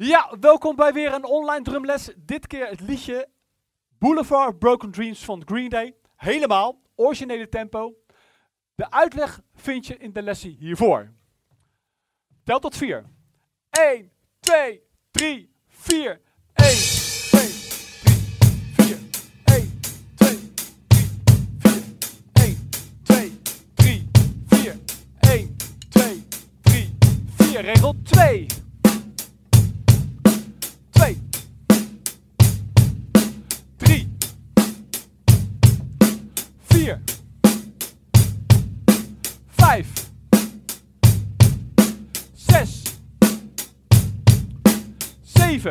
Ja, welkom bij weer een online drumles. Dit keer het liedje Boulevard Broken Dreams van Green Day. Helemaal, originele tempo. De uitleg vind je in de lessie hiervoor. Tel tot 4. 1, 2, 3, 4. 1, 2, 3, 4. 1, 2, 3, 4. 1, 2, 3, 4. 1, 2, 3, 4. Regel 2. 4, 5, 6, 7,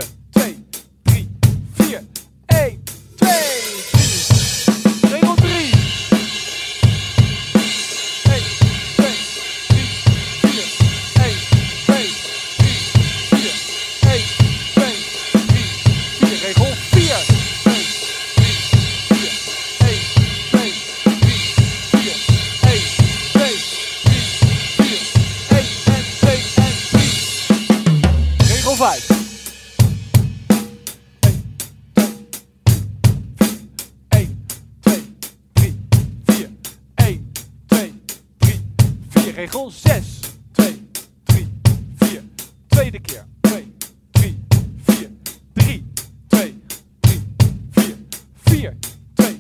Regel 6. 2, 3, 4. Tweede keer. 2, 3, 4. 3, 2, 3, 4. 4, 2,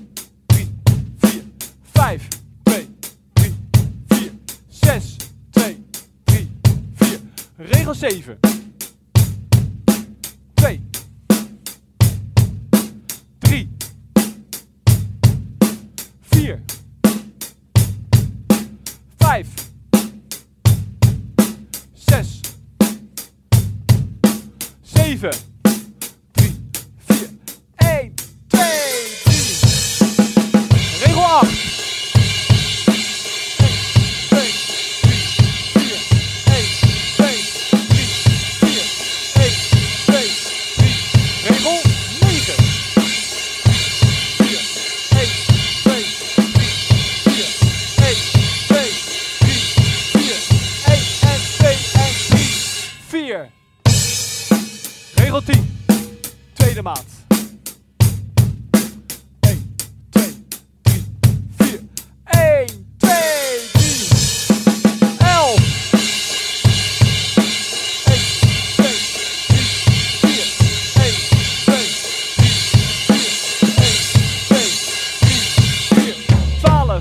3, 4. 5, 2, 3, 4. 6, 2, 3, 4. Regel 7. 7, 110. Tweede maat. 1, 2, 3, 4. 1, 2, 3. 11. 1, 2, 3, 4. 1, 2, 3, 4. 1, 2, 3, 4. 12.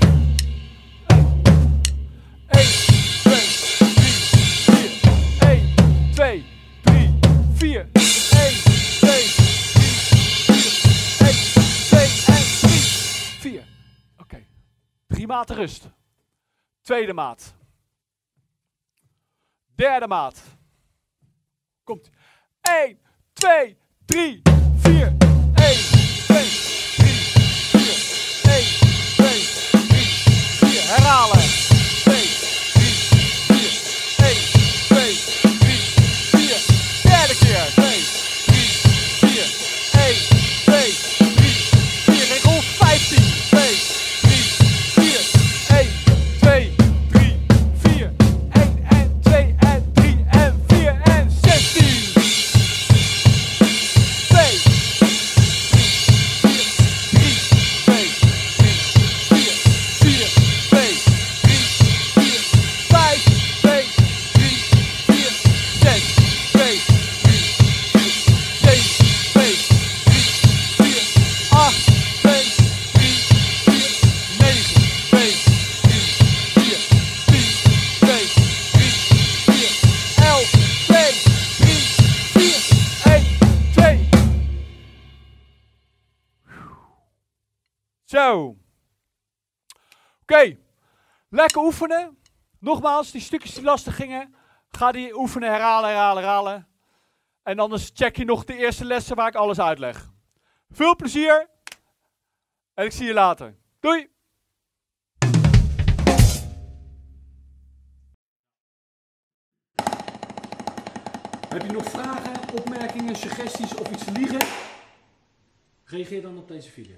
1, 2, 3, 4. 1, 2, 3, 4. 1, 2, 3, 4. 1, 2 en 3. 4. Oké. Drie maten rust. Tweede maat. Derde maat. Komt. 1, 2, 3, 4. Zo. Oké. Lekker oefenen. Nogmaals, die stukjes die lastig gingen, ga die oefenen, herhalen, herhalen, herhalen. En anders check je nog de eerste lessen waar ik alles uitleg. Veel plezier. En ik zie je later. Doei. Heb je nog vragen, opmerkingen, suggesties of iets liegen? Reageer dan op deze video.